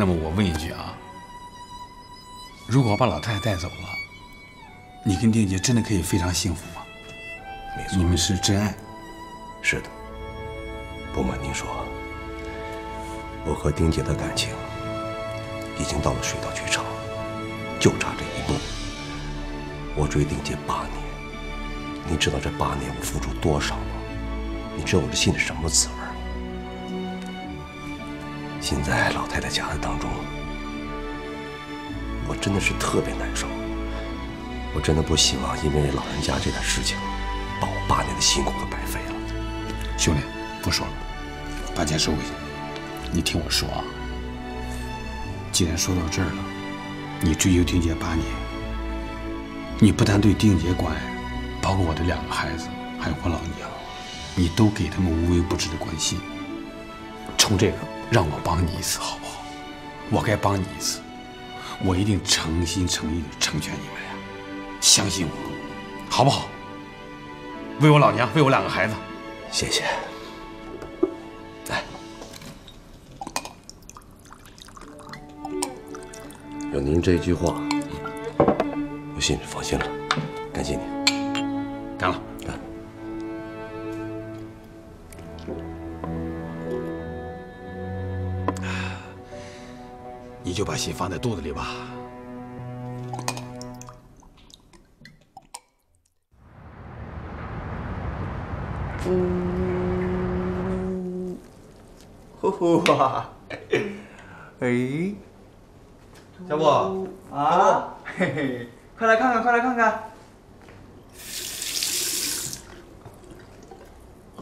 那么我问一句啊，如果把老太太带走了，你跟丁姐真的可以非常幸福吗？没错，你们是真爱。是的。不瞒您说，我和丁姐的感情已经到了水到渠成，就差这一步。我追丁姐八年，你知道这八年我付出多少吗？你知道我这心里什么滋味？现在老太太夹在当中，我真的是特别难受。我真的不希望因为老人家这点事情，把我八年的辛苦都白费了。兄弟，不说了，把钱收回去。你听我说啊，既然说到这儿了，你追求丁姐八年，你不但对丁姐关爱，包括我的两个孩子，还有我老娘，你都给他们无微不至的关心。冲这个，让我帮你一次好不好？我该帮你一次，我一定诚心诚意的成全你们俩，相信我，好不好？为我老娘，为我两个孩子，谢谢。来，有您这句话，我心里放心了。感谢您，干了。你就把心放在肚子里吧。呼呼啊！哎，小布啊，嘿嘿，快来看看，快来看看！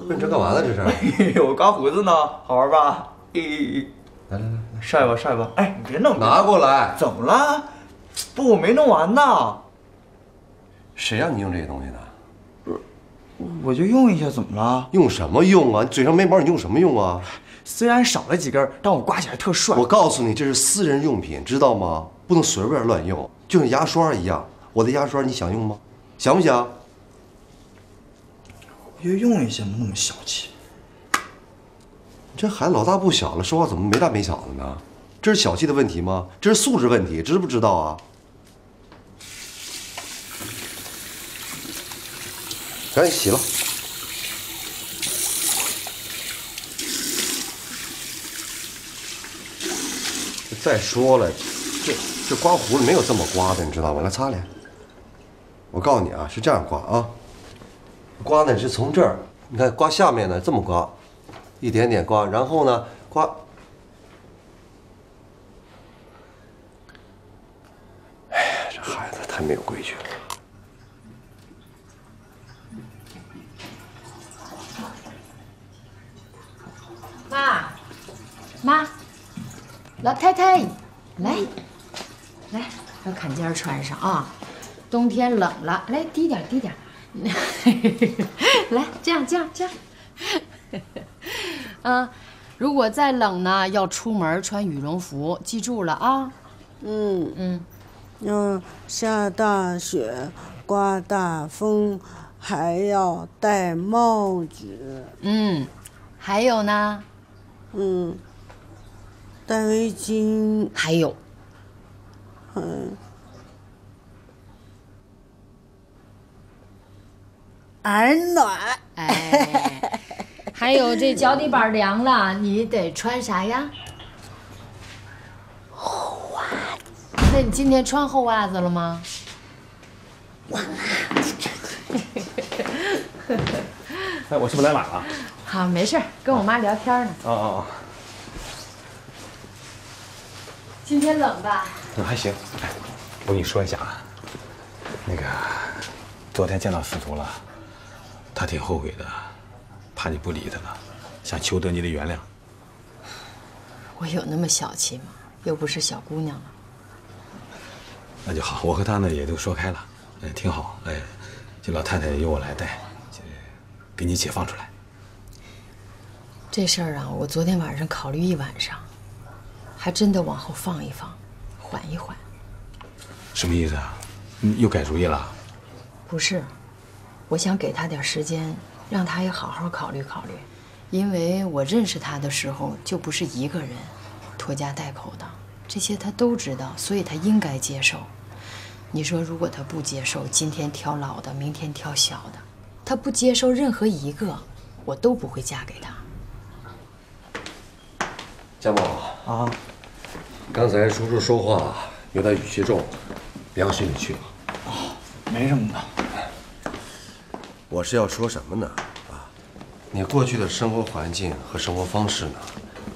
你这干嘛呢？这是？嘿我刮胡子呢，好玩吧？咦，来来来，晒吧晒吧！哎，你别弄，拿过来。怎么了？不，我没弄完呢。谁让你用这些东西的？不是我就用一下，怎么了？用什么用啊？你嘴上没毛，你用什么用啊？虽然少了几根，但我刮起来特帅。我告诉你，这是私人用品，知道吗？不能随便乱用，就像牙刷一样。我的牙刷你想用吗？想不想？我就用一下嘛，那么小气。这孩子老大不小了，说话怎么没大没小的呢？这是小气的问题吗？这是素质问题，知不知道啊？赶紧洗了。再说了，这这刮胡子没有这么刮的，你知道吗？来擦脸。我告诉你啊，是这样刮啊。刮呢是从这儿，你看刮下面呢这么刮，一点点刮，然后呢刮。哎呀，这孩子太没有规矩了。妈，妈，老太太，来，来，把坎肩穿上啊！冬天冷了，来低点低点，来这样这样这样。嗯，如果再冷呢，要出门穿羽绒服，记住了啊。嗯嗯，要下大雪、刮大风，还要戴帽子。嗯，还有呢？嗯，戴围巾。还有，嗯，耳暖。哎，还有这脚底板凉了，你得穿啥呀？厚袜子。那你今天穿厚袜子了吗？哎，我是不是来晚了？好，没事儿，跟我妈聊天呢。哦哦哦今天冷吧？哦，还行。哎，我跟你说一下啊，那个昨天见到司徒了，他挺后悔的，怕你不理他了，想求得你的原谅。我有那么小气吗？又不是小姑娘了。那就好，我和他呢也都说开了，哎，挺好，哎，这老太太由我来带，这给你解放出来。这事儿啊，我昨天晚上考虑一晚上，还真得往后放一放，缓一缓。什么意思啊？你又改主意了？不是，我想给他点时间，让他也好好考虑考虑。因为我认识他的时候就不是一个人，拖家带口的，这些他都知道，所以他应该接受。你说，如果他不接受，今天挑老的，明天挑小的，他不接受任何一个，我都不会嫁给他。家宝啊，刚才叔叔说话有点语气重，别往心里去了。没什么的。我是要说什么呢？啊，你过去的生活环境和生活方式呢，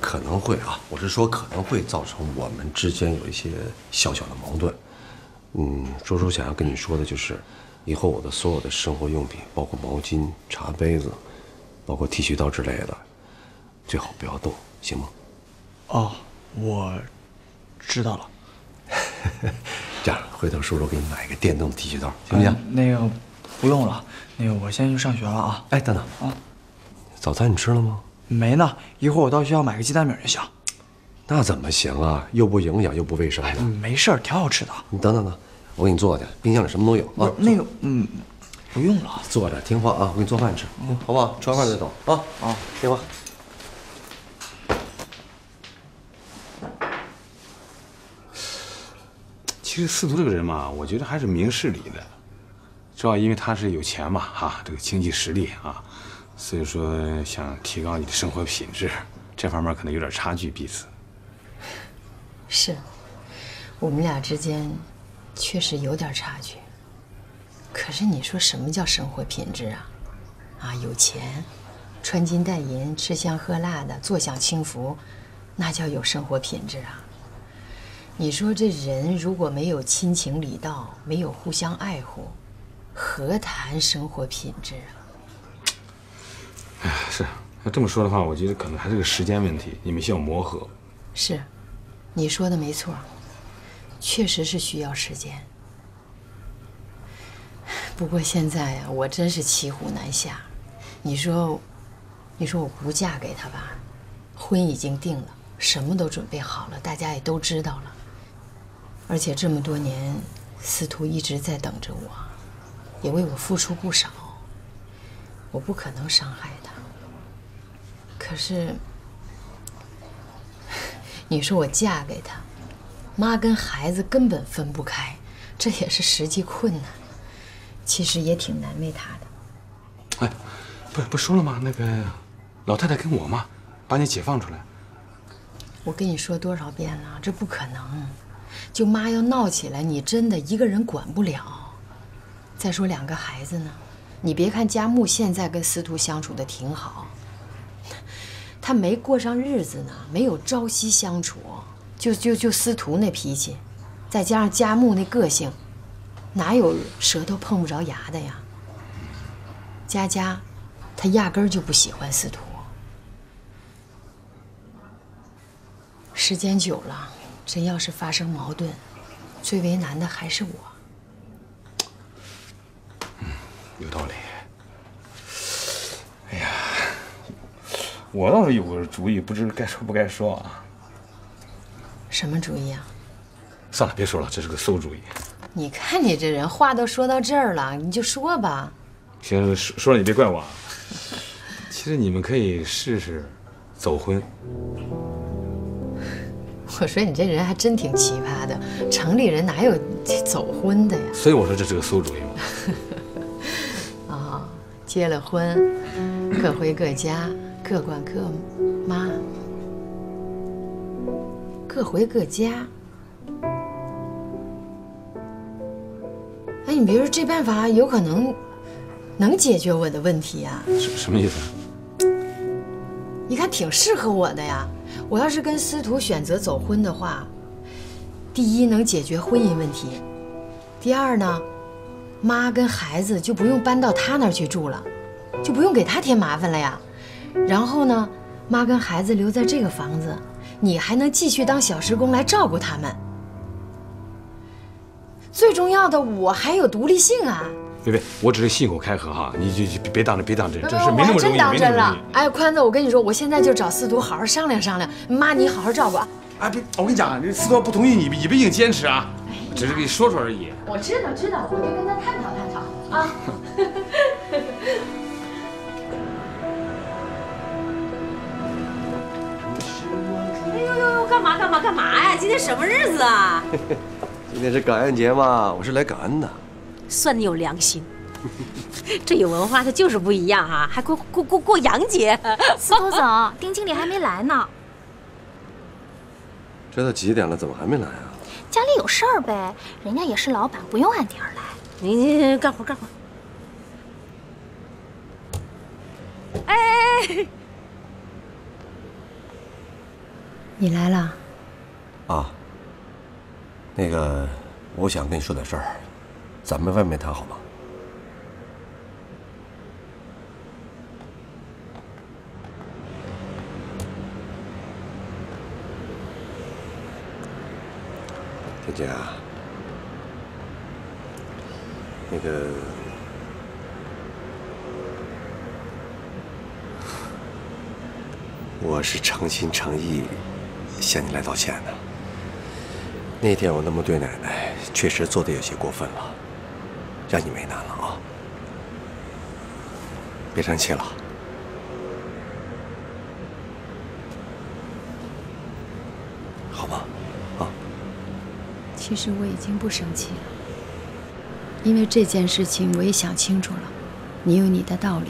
可能会啊，我是说可能会造成我们之间有一些小小的矛盾。嗯，叔叔想要跟你说的就是，以后我的所有的生活用品，包括毛巾、茶杯子，包括剃须刀之类的，最好不要动，行吗？哦，我知道了。这样，回头叔叔给你买一个电动剃须刀，行不行？嗯那个不用了，那个我先去上学了啊。哎，等等啊，早餐你吃了吗？没呢，一会儿我到学校买个鸡蛋饼就行。那怎么行啊？又不营养又不卫生的。嗯，没事儿，挺好吃的。你等等等，我给你做去，冰箱里什么都有啊。那个，嗯，不用了。坐着听话啊，我给你做饭吃，嗯好不好？吃完饭再走啊。啊，听话。其实司徒这个人嘛，我觉得还是明事理的，主要因为他是有钱嘛，哈，这个经济实力啊，所以说想提高你的生活品质，这方面可能有点差距，彼此。是，我们俩之间确实有点差距。可是你说什么叫生活品质啊？啊，有钱，穿金戴银，吃香喝辣的，坐享清福，那叫有生活品质啊？你说这人如果没有亲情礼道，没有互相爱护，何谈生活品质啊？哎，是，要这么说的话，我觉得可能还是个时间问题，你们需要磨合。是，你说的没错，确实是需要时间。不过现在呀、我真是骑虎难下。你说，你说我不嫁给他吧，婚已经定了，什么都准备好了，大家也都知道了。而且这么多年，司徒一直在等着我，也为我付出不少。我不可能伤害他。可是，你说我嫁给他，妈跟孩子根本分不开，这也是实际困难。其实也挺难为他的。哎，不不说了吗？那个老太太跟我妈，把你解放出来。我跟你说多少遍了，这不可能。就妈要闹起来，你真的一个人管不了。再说两个孩子呢，你别看佳木现在跟司徒相处的挺好，他没过上日子呢，没有朝夕相处，就就就司徒那脾气，再加上佳木那个性，哪有舌头碰不着牙的呀？佳佳，他压根儿就不喜欢司徒。时间久了，真要是发生矛盾，最为难的还是我。有道理。哎呀，我倒是有个主意，不知该说不该说啊。什么主意啊？算了，别说了，这是个馊主意。你看你这人，话都说到这儿了，你就说吧。行，说说了你别怪我啊。其实你们可以试试走婚。我说你这人还真挺奇葩的，城里人哪有走婚的呀？所以我说这是个馊主意嘛。啊、结了婚，各回各家，各管各妈，各回各家。哎，你别说，这办法有可能能解决我的问题啊！什什么意思啊？你看挺适合我的呀。我要是跟司徒选择走婚的话，第一能解决婚姻问题，第二呢，妈跟孩子就不用搬到他那儿去住了，就不用给他添麻烦了呀。然后呢，妈跟孩子留在这个房子，你还能继续当小时工来照顾他们。最重要的，我还有独立性啊！别别，我只是信口开河哈，你就就别别当真，别当真，这不事没那么容易，真当没那么容真了易。。哎，宽子，我跟你说，我现在就找司徒好好商量商量。妈，你好好照顾啊。哎，别，我跟你讲啊，这司徒不同意，你你不硬坚持啊，我只是给你说说而已。我知道，知道，我就跟他探讨探讨啊。哎呦呦呦，干干嘛干嘛干嘛呀？今天什么日子啊？今天是感恩节嘛，我是来感恩的。算你有良心，这有文化的就是不一样啊，还过过过过洋节。司徒总，丁经理还没来呢。这都几点了，怎么还没来啊？家里有事儿呗，人家也是老板，不用按点儿来。你你干活干活。哎，你来了，啊，那个，我想跟你说点事儿，咱们外面谈好吗？姐，那个，我是诚心诚意向你来道歉的。那天我那么对奶奶，确实做的有些过分了，让你为难了啊！别生气了。好吗？啊，其实我已经不生气了，因为这件事情我也想清楚了，你有你的道理，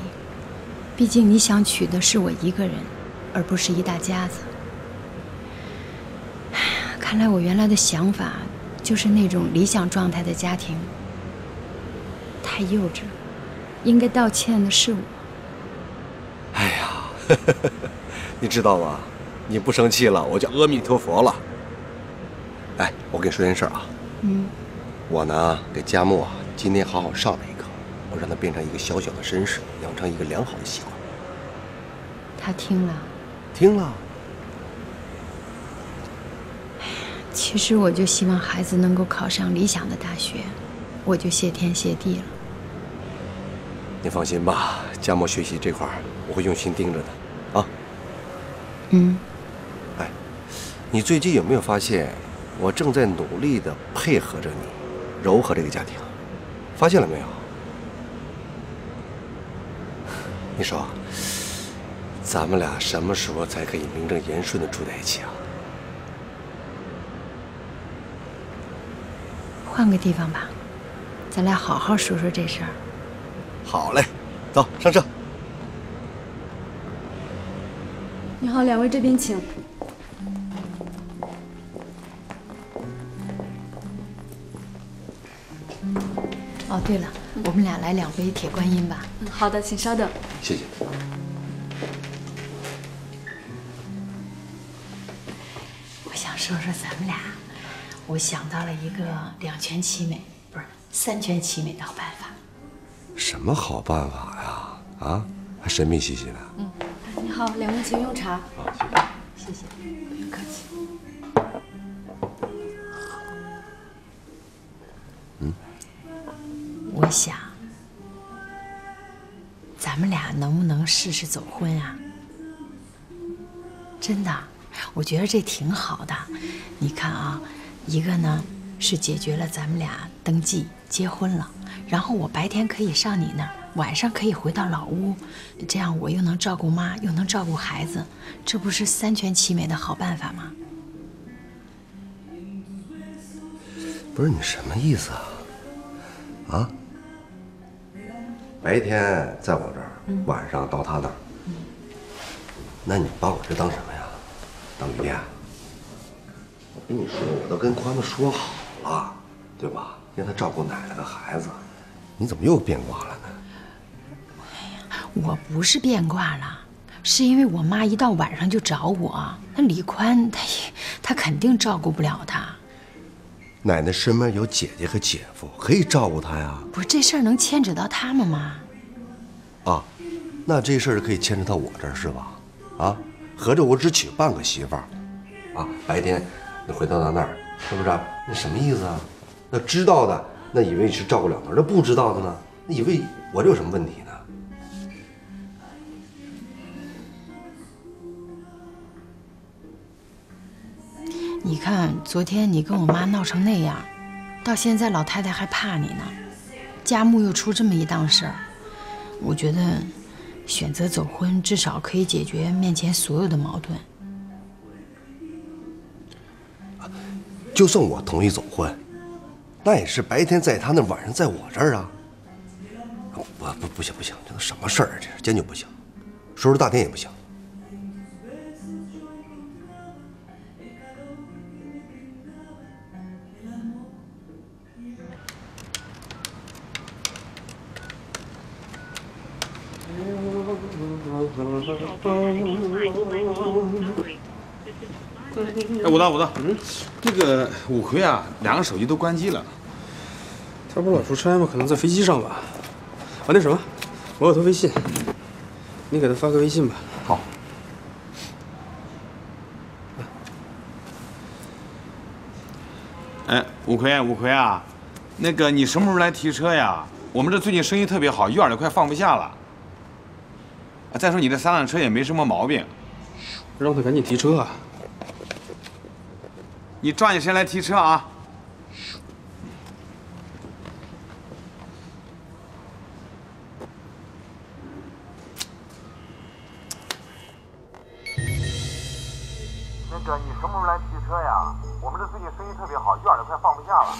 毕竟你想娶的是我一个人，而不是一大家子。哎呀，看来我原来的想法就是那种理想状态的家庭，太幼稚了，应该道歉的是我。哎呀，你知道吗？你不生气了，我就阿弥陀佛了。哎，我跟你说件事啊，嗯，我呢给佳木啊今天好好上了一课，我让他变成一个小小的绅士，养成一个良好的习惯。他听了。听了，其实我就希望孩子能够考上理想的大学，我就谢天谢地了。你放心吧，佳木学习这块儿我会用心盯着的，啊。嗯，哎，你最近有没有发现，我正在努力的配合着你，柔和这个家庭，发现了没有？你说，咱们俩什么时候才可以名正言顺的住在一起啊？换个地方吧，咱俩好好说说这事儿。好嘞，走上车。你好，两位这边请。对了，我们俩来两杯铁观音吧。嗯，好的，请稍等。谢谢。我想说说咱们俩，我想到了一个两全其美，不是三全其美的好办法。什么好办法呀？啊，还神秘兮兮的。嗯，你好，两位请用茶。好，谢谢。谢谢，不用客气。我想，咱们俩能不能试试走婚啊？真的，我觉得这挺好的。你看啊，一个呢是解决了咱们俩登记结婚了，然后我白天可以上你那儿，晚上可以回到老屋，这样我又能照顾妈，又能照顾孩子，这不是三全其美的好办法吗？不是你什么意思啊？啊？白天在我这儿，晚上到他那儿。那你把我这当什么呀？当旅店？我跟你说，我都跟宽子说好了，对吧？让他照顾奶奶和孩子。你怎么又变卦了呢？哎呀我不是变卦了，是因为我妈一到晚上就找我，那李宽他也他肯定照顾不了她。奶奶身边有姐姐和姐夫，可以照顾她呀。不是这事儿能牵扯到他们吗？啊，那这事儿可以牵扯到我这儿是吧？啊，合着我只娶半个媳妇儿，啊，白天你回到他那儿，是不是？那什么意思啊？那知道的那以为你是照顾两头，那不知道的呢，那以为我这有什么问题你看昨天你跟我妈闹成那样，到现在老太太还怕你呢，家木又出这么一档事儿，我觉得选择走婚至少可以解决面前所有的矛盾。就算我同意走婚，那也是白天在他那，晚上在我这儿啊。不不不行不行，这都什么事儿啊？这是坚决不行，说说大天也不行。五奎啊，两个手机都关机了。他不是老出差吗？可能在飞机上吧。啊，那什么，我有他微信，你给他发个微信吧。好。哎，五魁，五魁啊，那个你什么时候来提车呀？我们这最近生意特别好，院里快放不下了。啊，再说你这三辆车也没什么毛病，让他赶紧提车啊。你抓紧时间来提车啊！那个，你什么时候来提车呀？我们这最近生意特别好，院里快放不下了。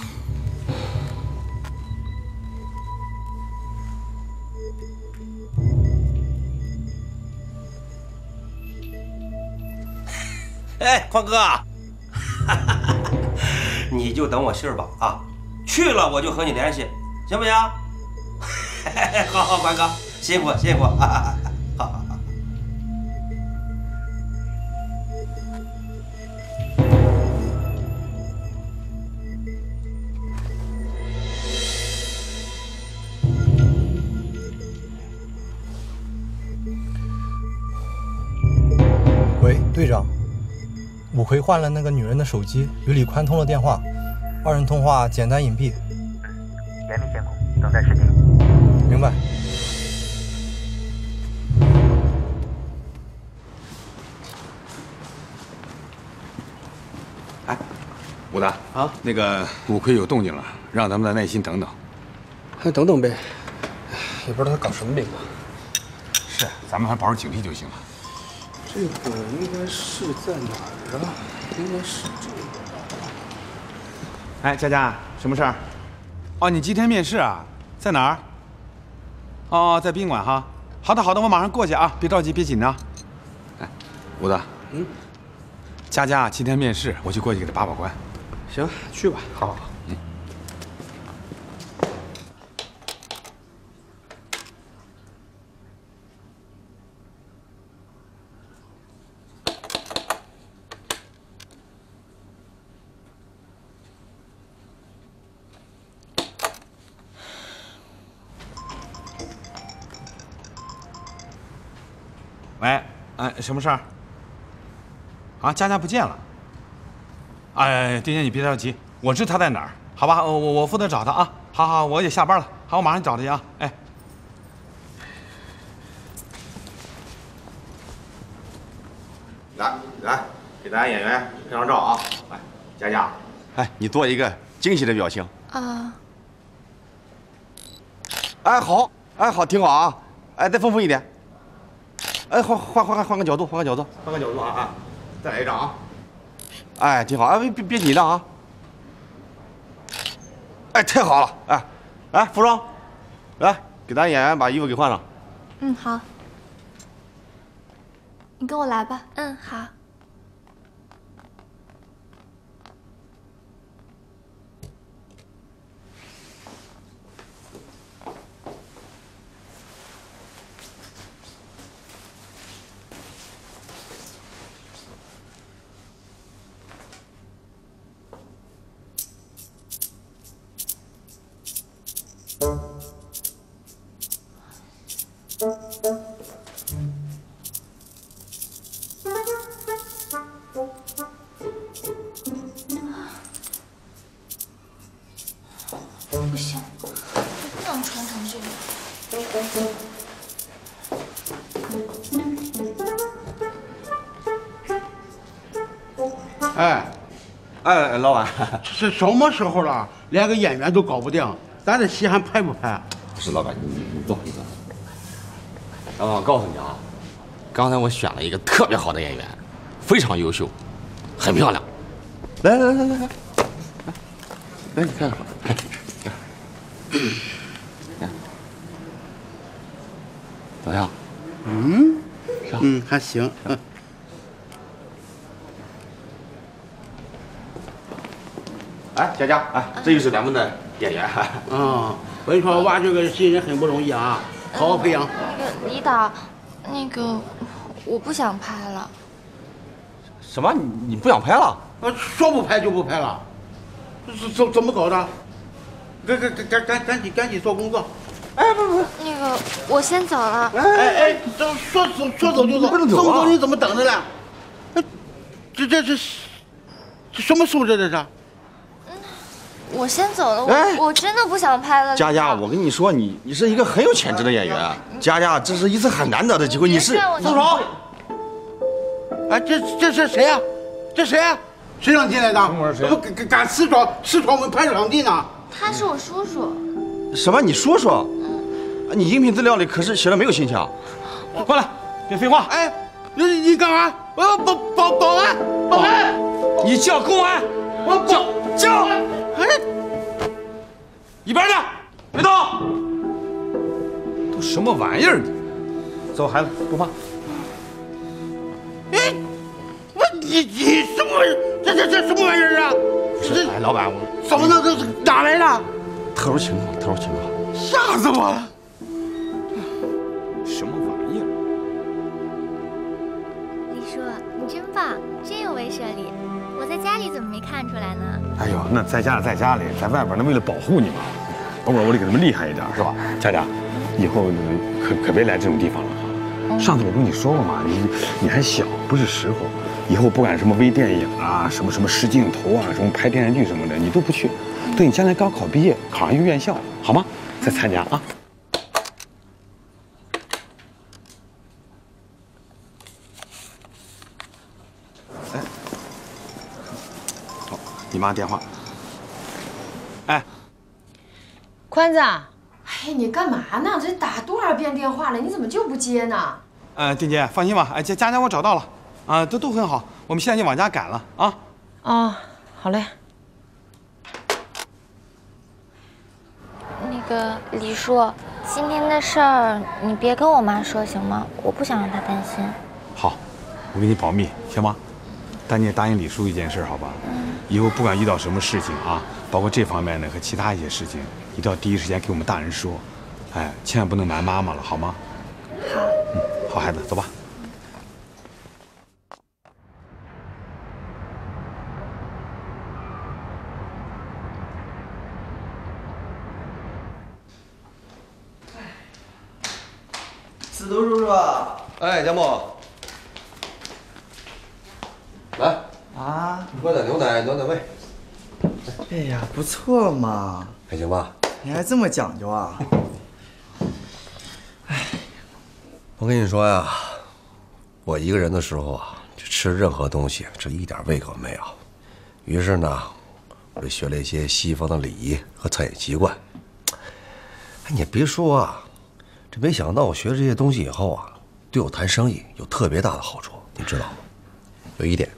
哎，宽哥。你就等我信儿吧啊，去了我就和你联系，行不行？好好，关哥，辛苦辛苦，好好好。喂，队长。五魁换了那个女人的手机，与李宽通了电话，二人通话简单隐蔽。严密监控，等待时机。明白。哎，武大啊，那个五魁有动静了，让咱们再耐心等等。还等等呗，也不知道他搞什么病啊。是，咱们还保持警惕就行了。这个应该是在哪儿啊？应该是这个。哎，佳佳，什么事儿？哦，你今天面试啊？在哪儿？哦，在宾馆哈。好的，好的，我马上过去啊，别着急，别紧张。哎，吴子，嗯，佳佳今天面试，我去过去给他把把关。行，去吧。好好好。什么事儿？啊，佳佳不见了。哎，丁姐，你别着急，我知她在哪儿，好吧？我我负责找她啊。好好，我也下班了，好，我马上找她去啊。哎，来来，给大家演员拍张照啊！来，佳佳，哎，你做一个惊喜的表情。啊。哎，好，哎，好，挺好啊。哎，再丰富一点。哎，换换换换个角度，换个角度，换个角度啊啊！再来一张啊！哎，挺好，哎，别别紧张啊！哎，太好了！哎，哎，服装，来给咱演员把衣服给换上。嗯，好。你跟我来吧。嗯，好。是什么时候了？连个演员都搞不定，咱这戏还拍不拍？不是，老板，你你你坐，你坐。老板，我告诉你啊，刚才我选了一个特别好的演员，非常优秀，很漂亮。来来来来来，来你看看，看，看，怎么样？嗯，嗯，还行。嗯哎，佳佳，哎，这就是咱们的演员。嗯，我跟你说，挖掘个新人很不容易啊，好好培养。那个李导，那个我不想拍了。什么？你你不想拍了？啊，说不拍就不拍了，怎怎怎么搞的？赶赶赶赶赶赶紧赶紧做工作。哎，不不，那个我先走了。哎哎，这说走说走就走，不能走啊这么走你怎么等着呢？哎，这这这这什么素质这是？我先走了，哎我我真的不想拍了。佳佳，我跟你说，你你是一个很有潜质的演员。佳佳，这是一次很难得的机会，你是宋爽。哎，这这是谁呀、这谁呀、谁让进来的？怎么敢敢敢私闯私闯我们拍摄场地呢？他是我叔叔。什么？你说说，你应聘资料里可是写的没有亲戚啊。过来，别废话。哎，你你干嘛？我要保保保安，保安！你叫公安，我叫叫，哎，一边去，别动。都什么玩意儿？走，孩子，不怕。哎，我你你什么玩意儿？这这这什么玩意儿啊？这这哎，老板，我怎么能这哪来的？特殊情况，特殊情况。吓死我了！哎呦，那在家里在家里，在外边那为了保护你嘛，偶尔我得给他们厉害一点，是吧？佳佳，以后可可别来这种地方了啊！上次我跟你说过嘛，你你还小，不是时候。以后不管什么微电影啊，什么什么试镜头啊，什么拍电视剧什么的，你都不去。等你将来高考毕业，考上一个院校，好吗？再参加啊！妈电话。哎，宽子，哎，你干嘛呢？这打多少遍电话了，你怎么就不接呢？呃，丁姐，放心吧，哎，佳佳佳我找到了，啊，都都很好，我们现在就往家赶了啊。哦，好嘞。那个李叔，今天的事儿你别跟我妈说行吗？我不想让她担心。好，我给你保密，行吗？但你也答应李叔一件事，好吧？以后不管遇到什么事情啊，包括这方面的和其他一些事情，一定要第一时间给我们大人说，哎，千万不能瞒妈妈了，好吗？好。嗯，好孩子，走吧。司徒叔叔，哎，佳木，啊，喝点牛奶暖暖胃，哎呀，不错嘛，还行吧？你还这么讲究啊？哎我跟你说呀，我一个人的时候啊，就吃任何东西，这一点胃口没有。于是呢，我就学了一些西方的礼仪和餐饮习惯。哎，你别说啊，这没想到我学这些东西以后啊，对我谈生意有特别大的好处，你知道吗？有一点，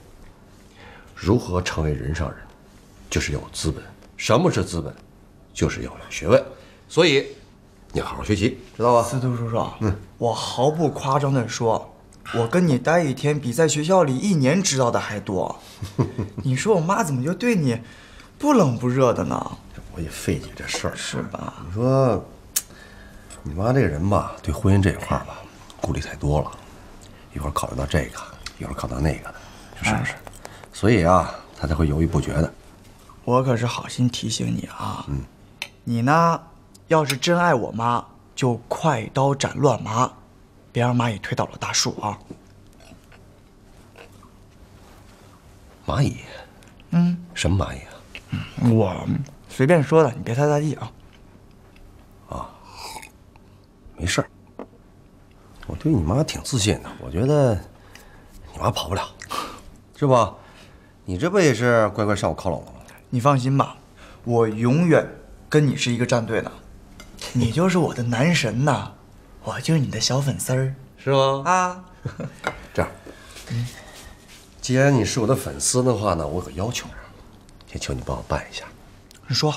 如何成为人上人，就是要有资本。什么是资本？就是要有学问。所以，你好好学习，知道吧？司徒叔叔，嗯，我毫不夸张的说，我跟你待一天，比在学校里一年知道的还多。你说我妈怎么就对你不冷不热的呢？我也费解这事儿，是吧？你说，你妈这个人吧，对婚姻这一块吧，顾虑太多了，一会儿考虑到这个，一会儿考虑到那个的，是不是？所以啊，他才会犹豫不决的。我可是好心提醒你啊，嗯，你呢，要是真爱我妈，就快刀斩乱麻，别让蚂蚁推倒了大树啊。蚂蚁，嗯，什么蚂蚁啊？我随便说的，你别太在意啊。啊，没事儿。我对你妈挺自信的，我觉得你妈跑不了，是吧？你这不也是乖乖向我靠拢了吗？你放心吧，我永远跟你是一个战队的，你就是我的男神呐，我就是你的小粉丝儿，是吗？啊，这样，既然你是我的粉丝的话呢，我有个要求，先求你帮我办一下。你说，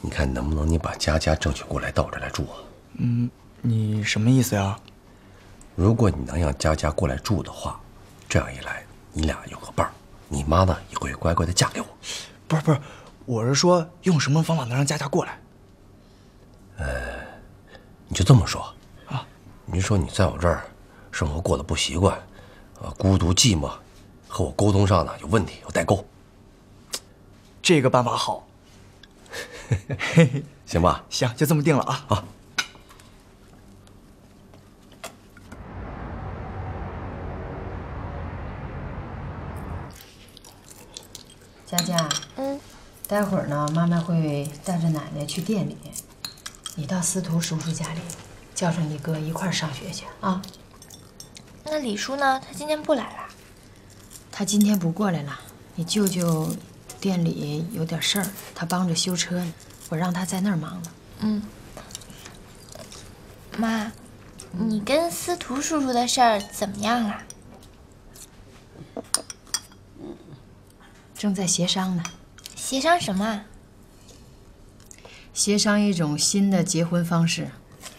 你看能不能你把佳佳争取过来到我这儿来住啊？嗯，你什么意思呀？如果你能让佳佳过来住的话，这样一来，你俩有个伴儿，你妈呢也会乖乖的嫁给我。不是不是，我是说用什么方法能让佳佳过来？呃，你就这么说啊？你说你在我这儿生活过得不习惯，啊，孤独寂寞，和我沟通上呢有问题，有代沟。这个办法好，行吧？行，就这么定了啊！啊。佳佳，嗯，待会儿呢，妈带着奶奶去店里，你到司徒叔叔家里，叫上你哥一块儿上学去啊。那李叔呢？他今天不来了？他今天不过来了。你舅舅店里有点事儿，他帮着修车呢，我让他在那儿忙呢。嗯。妈，你跟司徒叔叔的事儿怎么样了？正在协商呢。协商什么？协商一种新的结婚方式。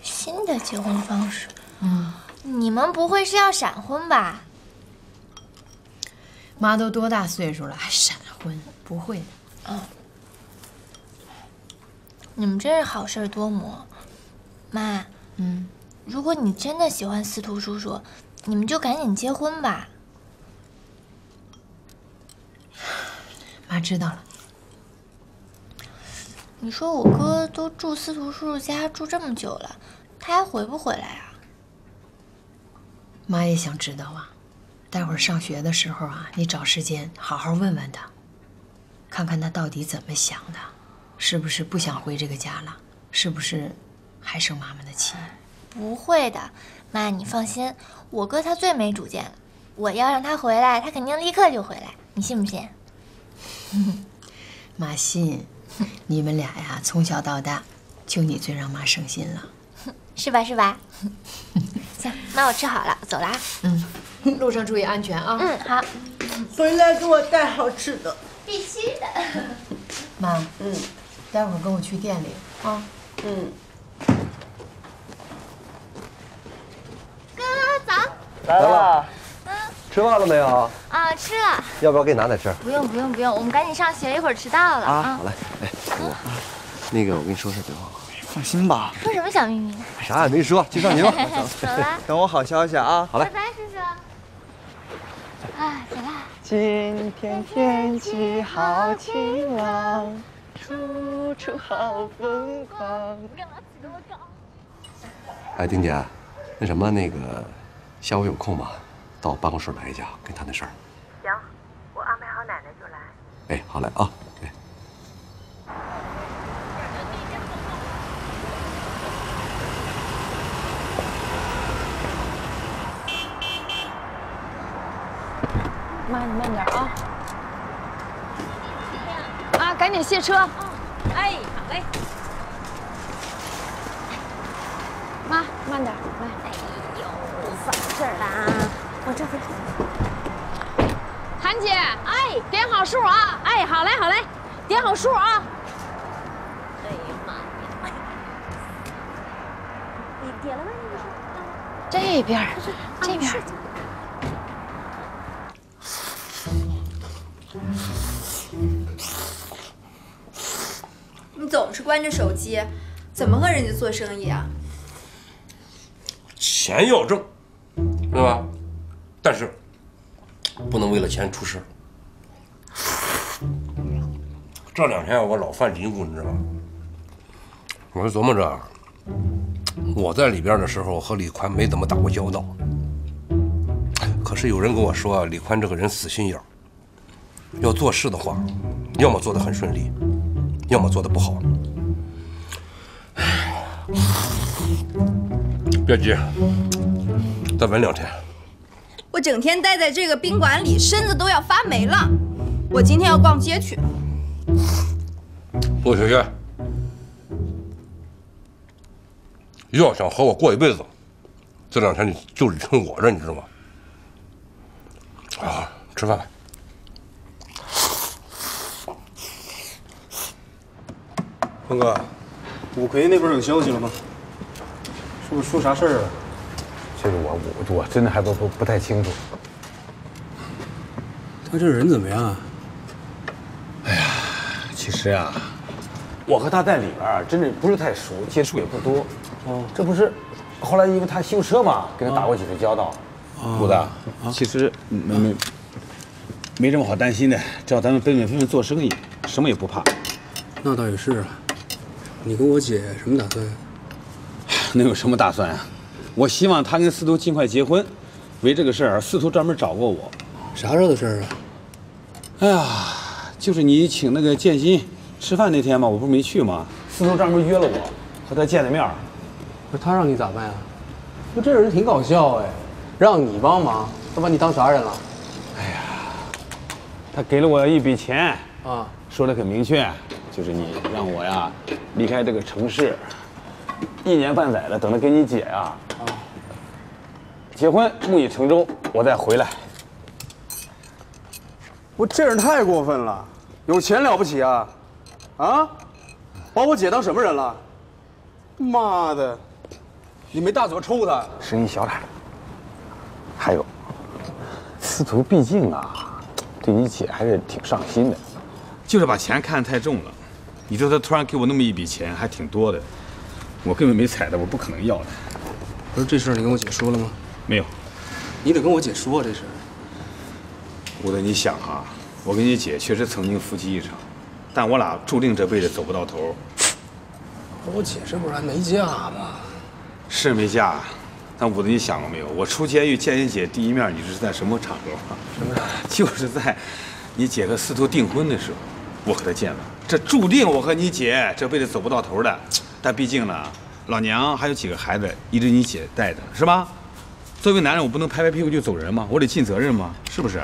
新的结婚方式？嗯。你们不会是要闪婚吧？妈都多大岁数了，还闪婚？不会的。嗯。你们真是好事多磨。妈，嗯，如果你真的喜欢司徒叔叔，你们就赶紧结婚吧。妈知道了。你说我哥都住司徒叔叔家住这么久了，他还回不回来啊？妈也想知道啊。待会儿上学的时候啊，你找时间好好问问他，看看他到底怎么想的，是不是不想回这个家了？是不是还生妈妈的气？不会的，妈你放心，我哥他最没主见了，我要让他回来，他肯定立刻就回来，你信不信？妈信，你们俩呀，从小到大，就你最让妈省心了，是吧？是吧？行，那我吃好了，我走了啊。嗯，路上注意安全啊。嗯，好。回来给我带好吃的。必须的。妈，嗯，待会儿跟我去店里啊。嗯。哥，早。来了。吃饭了没有？啊，吃了。要不要给你拿点吃？不用不用不用，我们赶紧上学，一会儿迟到了啊。好嘞，哎，我那个我跟你说声电话。放心吧。说什么小秘密呢？啥也没说，去上学吧。走了。等我好消息啊。好嘞。拜拜，叔叔。啊，走了。今天天气好晴朗，处处好风光。哎，丁姐，那什么，那个下午有空吗？到我办公室来一下，跟你谈谈事儿。行，我安排好奶奶就来。哎，好嘞啊，哎。妈，你慢点啊！啊，赶紧卸车！哎，好嘞。妈，慢点，来。哎呦，犯事儿了啊！我这边。谭姐，哎，点好数啊！哎，好嘞，好嘞，点好数啊！哎呀妈呀！你点了吗？这边，这边。你总是关着手机，怎么和人家做生意啊？钱要挣，对吧？但是不能为了钱出事。这两天我老犯嘀咕，你知道吗？我就琢磨着，我在里边的时候和李宽没怎么打过交道，可是有人跟我说，李宽这个人死心眼，要做事的话，要么做得很顺利，要么做得不好。别急，再稳两天。我整天待在这个宾馆里身子都要发霉了。我今天要逛街去不许去要想和我过一辈子这两天你就得听我这你知道吗？啊吃饭吧。鹏哥五魁那边有消息了吗？是不是出啥事了这个我我我真的还不不不太清楚。他这人怎么样啊？哎呀其实啊，我和他在里边儿真的不是太熟，接触也不多。哦，这不是后来因为他修车嘛，跟他打过几次交道。谷子，其实没没没什么好担心的，只要咱们本本分分做生意，什么也不怕。那倒也是啊。你跟我姐什么打算？能有什么打算啊？我希望他跟司徒尽快结婚。为这个事儿，司徒专门找过我。啥时候的事儿啊？哎呀，就是你请那个建新吃饭那天嘛，我不是没去吗？司徒专门约了我，和他见了面儿。不是他让你咋办呀？不，这人挺搞笑哎，让你帮忙，他把你当啥人了？哎呀他给了我一笔钱啊，说的很明确，就是你让我呀离开这个城市，一年半载的，等着跟你姐呀结婚，木已成舟，我再回来。我这人太过分了，有钱了不起啊？啊，把我姐当什么人了？妈的，你没大嘴巴抽他？声音小点。还有，司徒毕竟啊，对你姐还是挺上心的，就是把钱看得太重了。你说他突然给我那么一笔钱，还挺多的，我根本没踩的，我不可能要的。不是这事儿你跟我姐说了吗？没有，你得跟我姐说这事儿。吴德，你想哈、我跟你姐确实曾经夫妻一场，但我俩注定这辈子走不到头。我姐这不是还没嫁吗？是没嫁，但武德，你想过没有？我出监狱见你姐第一面，你是在什么场合吗？什么场合？就是在你姐和司徒订婚的时候，我和她见了。这注定我和你姐这辈子走不到头的。但毕竟呢，老娘还有几个孩子一直你姐带着，是吧？作为男人，我不能拍拍屁股就走人吗？我得尽责任吗？是不是？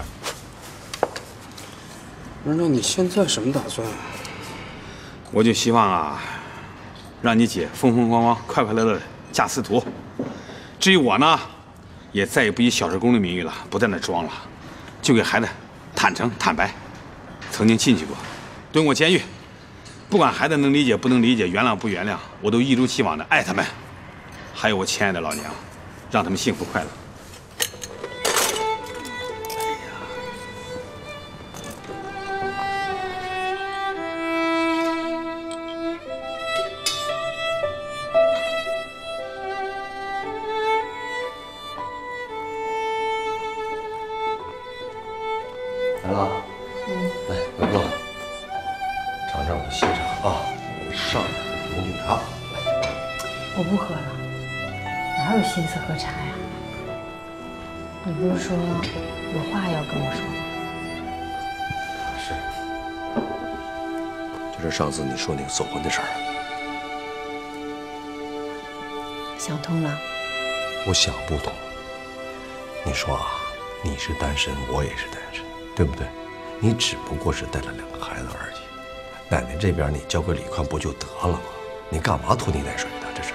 不是，那你现在什么打算？啊我就希望啊，让你姐风风光光、快快乐乐的嫁司徒。至于我呢，也再也不以小时工的名义了，不在那装了，就给孩子坦诚坦白，曾经进去过，蹲过监狱，不管孩子能理解不能理解，原谅不原谅，我都一如既往的爱他们，还有我亲爱的老娘，让他们幸福快乐。走婚的事儿，想通了。我想不通。你说啊，你是单身，我也是单身，对不对？你只不过是带了两个孩子而已。奶奶这边你交给李宽不就得了吗？你干嘛拖泥带水的？这是。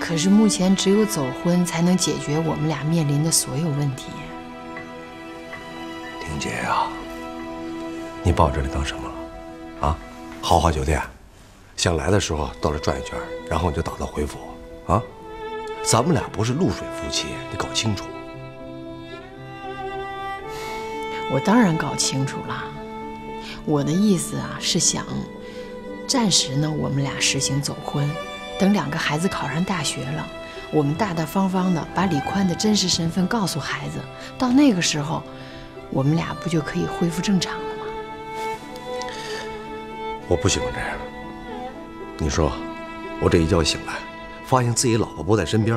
可是目前只有走婚才能解决我们俩面临的所有问题。婷姐呀、你把我这里当什么了？啊，豪华酒店，想来的时候到这转一圈，然后你就打道回府啊？咱们俩不是露水夫妻，你搞清楚。我当然搞清楚了，我的意思啊是想，暂时呢我们俩实行走婚，等两个孩子考上大学了，我们大大方方的把李宽的真实身份告诉孩子，到那个时候，我们俩不就可以恢复正常？我不喜欢这样。你说，我这一觉醒来，发现自己老婆不在身边，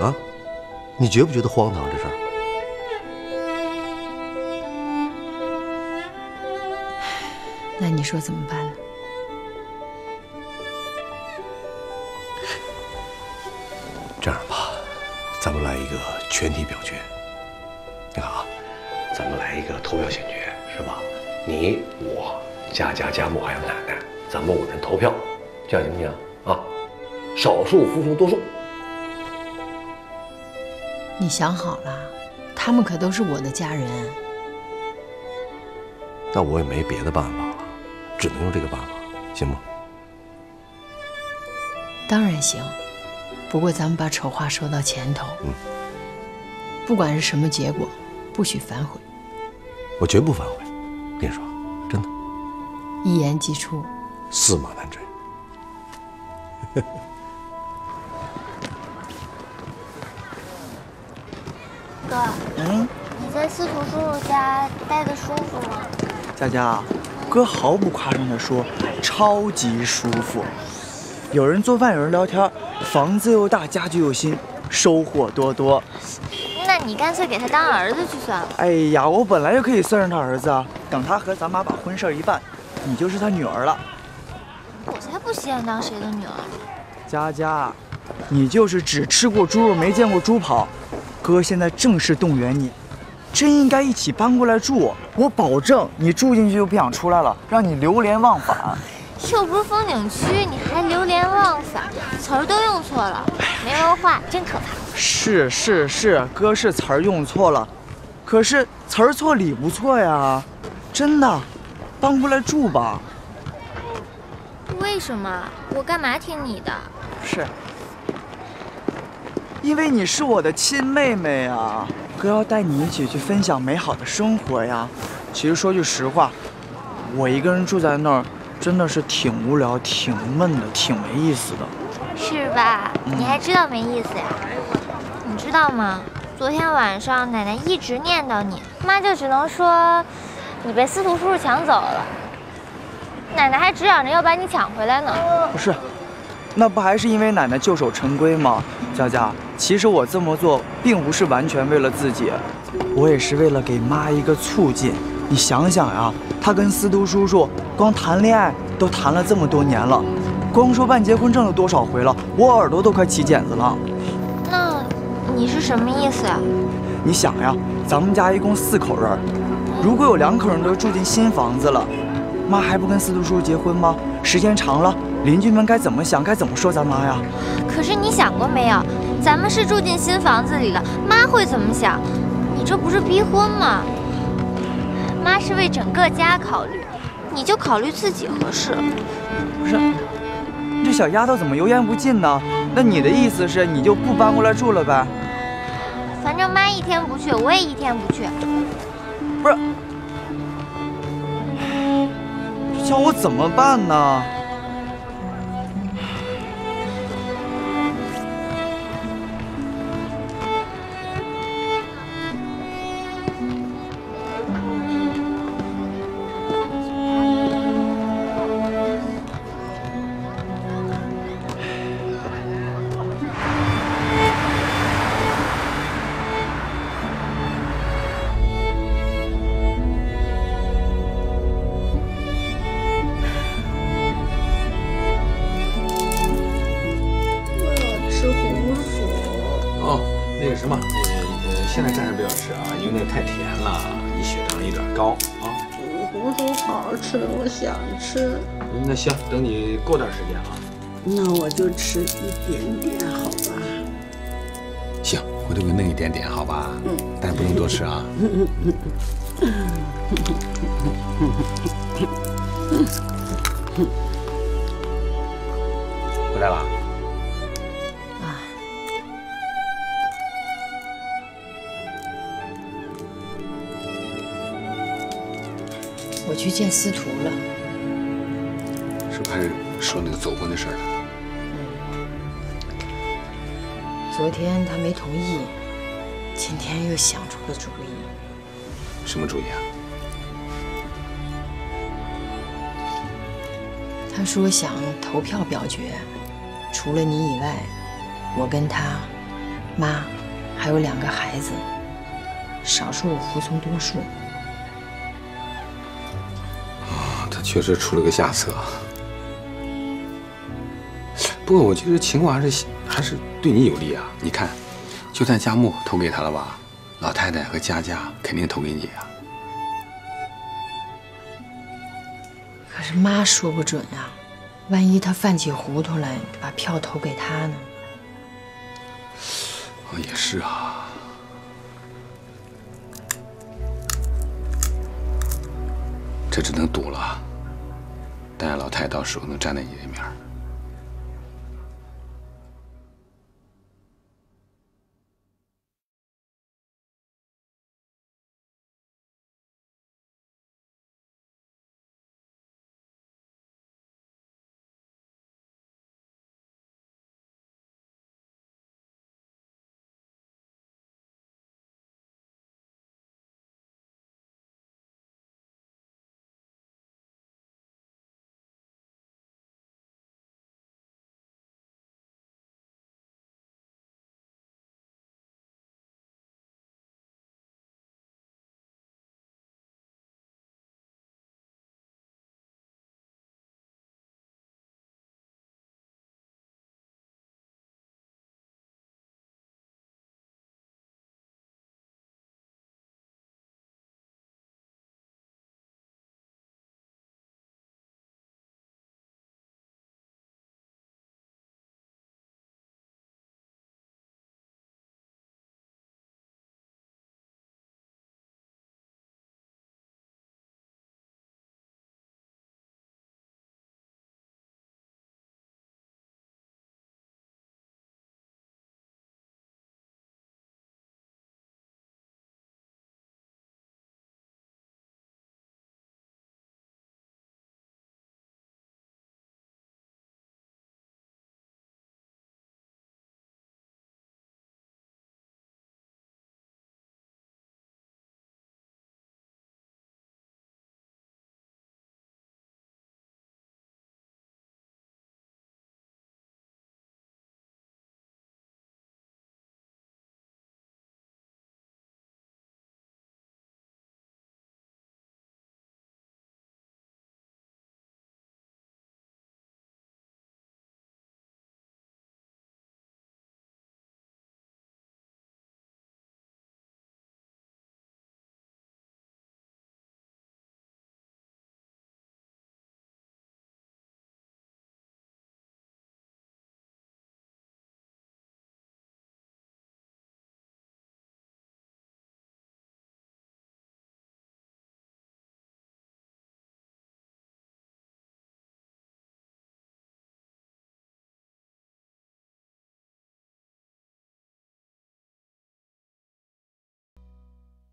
啊，你觉不觉得荒唐这事儿？那你说怎么办呢？这样吧，咱们来一个全体表决。你看啊，咱们来一个投票选举，是吧？你、我、佳佳、佳木还有奶奶，咱们五人投票，这样行不行啊？少数服从多数。你想好了，他们可都是我的家人。那我也没别的办法了，只能用这个办法。行吗？当然行，不过咱们把丑话说到前头。嗯。不管是什么结果，不许反悔。我绝不反悔，跟你说。一言既出，驷马难追。哥，嗯，你在司徒叔叔家待的舒服吗？佳佳，哥毫不夸张的说，超级舒服。有人做饭，有人聊天，房子又大，家具又新，收获多多。那你干脆给他当儿子去算了。哎呀，我本来就可以算上他儿子啊。等他和咱妈把婚事一办，你就是他女儿了。我才不稀罕当谁的女儿。佳佳，你就是只吃过猪肉，没见过猪跑。哥现在正式动员你，真应该一起搬过来住。我保证，你住进去就不想出来了，让你流连忘返。又不是风景区，你还流连忘返，词儿都用错了，没文化真可怕。是是是，哥是词儿用错了，可是词儿错理不错呀，真的，搬过来住吧。为什么？我干嘛听你的？是，因为你是我的亲妹妹呀，哥要带你一起去分享美好的生活呀。其实说句实话，我一个人住在那儿。真的是挺无聊、挺闷的，挺没意思的，是吧？你还知道没意思呀？你知道吗？昨天晚上奶奶一直念叨你，妈就只能说你被司徒叔叔抢走了。奶奶还直嚷着要把你抢回来呢。不是，那不还是因为奶奶旧守陈规吗？佳佳，其实我这么做并不是完全为了自己，我也是为了给妈一个促进。你想想呀，她跟司徒叔叔光谈恋爱都谈了这么多年了，光说办结婚证都多少回了，我耳朵都快起茧子了。那你是什么意思呀？你想呀，咱们家一共四口人，如果有两口人都住进新房子了，妈还不跟司徒叔叔结婚吗？时间长了，邻居们该怎么想？该怎么说咱妈呀？可是你想过没有，咱们是住进新房子里了，妈会怎么想？你这不是逼婚吗？妈是为整个家考虑，你就考虑自己合适。不是，这小丫头怎么油盐不进呢？那你的意思是，你就不搬过来住了呗？反正妈一天不去，我也一天不去。不是，这叫我怎么办呢？就吃一点点，好吧？行，回头给弄一点点，好吧？嗯，但是不能多吃啊。嗯嗯嗯嗯回来了。啊。我去见司徒了。还是说那个走婚的事儿了。昨天他没同意，今天又想出个主意。什么主意啊？他说想投票表决，除了你以外，我跟他妈还有两个孩子，少数服从多数。啊，他确实出了个下策。不过我觉得情况还是还是对你有利啊！你看，就算佳木投给他了吧，老太太和佳佳肯定投给你啊。可是妈说不准啊，万一他犯起糊涂来，把票投给他呢？哦，也是啊。这只能赌了。但愿老太到时候能站在你这面。